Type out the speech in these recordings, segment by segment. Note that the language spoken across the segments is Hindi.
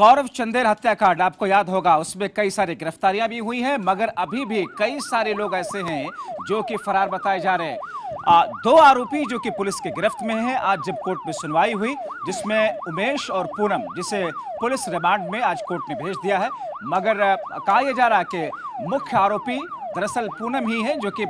गौरव चंदेल हत्याकांड आपको याद होगा उसमें कई सारी गिरफ्तारियाँ भी हुई हैं मगर अभी भी कई सारे लोग ऐसे हैं जो कि फरार बताए जा रहे हैं। आ, दो आरोपी जो कि पुलिस की गिरफ्त में हैं आज जब कोर्ट में सुनवाई हुई जिसमें उमेश और पूनम जिसे पुलिस रिमांड में आज कोर्ट ने भेज दिया है मगर कहा यह जा रहा है कि मुख्य आरोपी दरअसल पूनम ही है जो कि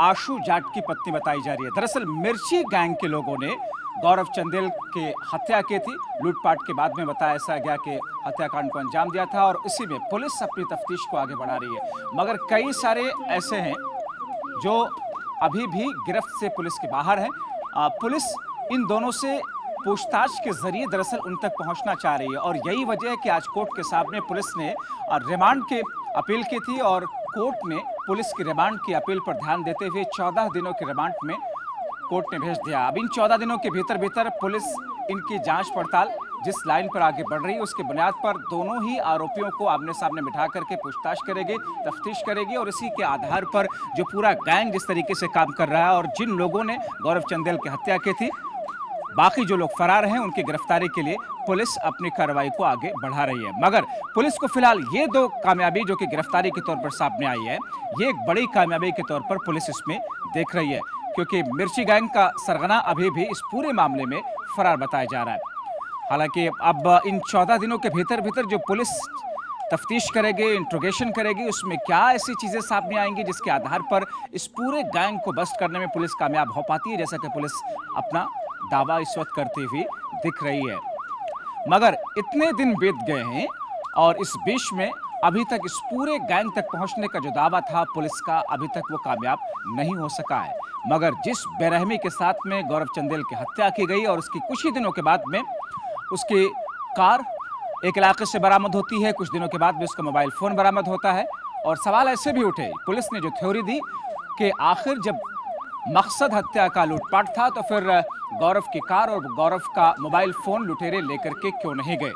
आशु जाट की पत्नी बताई जा रही है। दरअसल मिर्ची गैंग के लोगों ने गौरव चंदेल के हत्या की थी। लूटपाट के बाद में बताया ऐसा गया कि हत्याकांड को अंजाम दिया था और इसी में पुलिस अपनी तफ्तीश को आगे बढ़ा रही है। मगर कई सारे ऐसे हैं जो अभी भी गिरफ्त से पुलिस के बाहर है। पुलिस इन दोनों से पूछताछ के ज़रिए दरअसल उन तक पहुँचना चाह रही है और यही वजह है कि आज कोर्ट के सामने पुलिस ने रिमांड के अपील की थी और कोर्ट ने पुलिस की रिमांड की अपील पर ध्यान देते हुए चौदह दिनों के रिमांड में कोर्ट ने भेज दिया। अब इन चौदह दिनों के भीतर भीतर पुलिस इनकी जाँच पड़ताल, जिस लाइन पर आगे बढ़ रही है, उसके बुनियाद पर दोनों ही आरोपियों को आमने सामने बिठा करके पूछताछ करेगी, तफ्तीश करेगी और इसी के आधार पर जो पूरा गैंग जिस तरीके से काम कर रहा है और जिन लोगों ने गौरव चंदेल की हत्या की थी, बाकी जो लोग फरार हैं, उनकी गिरफ्तारी के लिए पुलिस अपनी कार्रवाई को आगे बढ़ा रही है। मगर पुलिस को फ़िलहाल ये दो कामयाबी, जो कि गिरफ्तारी के तौर पर सामने आई है, ये एक बड़ी कामयाबी के तौर पर पुलिस इसमें देख रही है। क्योंकि मिर्ची गैंग का सरगना अभी भी इस पूरे मामले में फरार बताया जा रहा है। हालाँकि अब इन चौदह दिनों के भीतर भीतर जो पुलिस तफ्तीश करेगी इंट्रोगेशन करेगी, उसमें क्या ऐसी चीज़ें सामने आएँगी जिसके आधार पर इस पूरे गैंग को बस्ट करने में पुलिस कामयाब हो पाती है, जैसा कि पुलिस अपना दावा इस वक्त करती हुई दिख रही है। मगर इतने दिन बीत गए हैं और इस बीच में अभी तक इस पूरे गैंग तक पहुँचने का जो दावा था, पुलिस का अभी तक वो कामयाब नहीं हो सका है। मगर जिस बेरहमी के साथ में गौरव चंदेल की हत्या की गई और उसकी कुछ ही दिनों के बाद में उसकी कार एक इलाके से बरामद होती है, कुछ दिनों के बाद में उसका मोबाइल फ़ोन बरामद होता है और सवाल ऐसे भी उठे। पुलिस ने जो थ्योरी दी कि आखिर जब मकसद हत्या का लूटपाट था तो फिर गौरव की कार और गौरव का मोबाइल फ़ोन लुटेरे लेकर के क्यों नहीं गए?